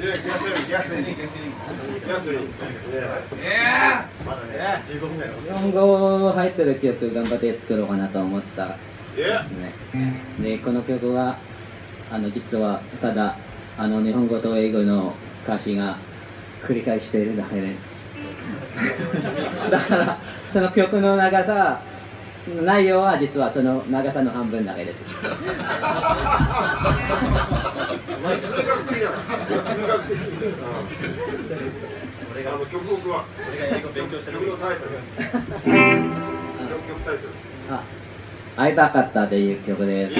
Yeah, gasoline, gasoline. Gasoline. Yeah. 15分ぐらい日本語入ってる曲頑張って作ろうかなと思ったですねでこの曲はあの実はただあの日本語と英語の歌詞が繰り返しているだけですだからその曲の長さ内容は実はその長さの半分だけです数学的だな。数学的。うんあの曲目は。俺が英語勉強してる曲のタイトル。曲曲タイトル。あ会いたかったっていう曲です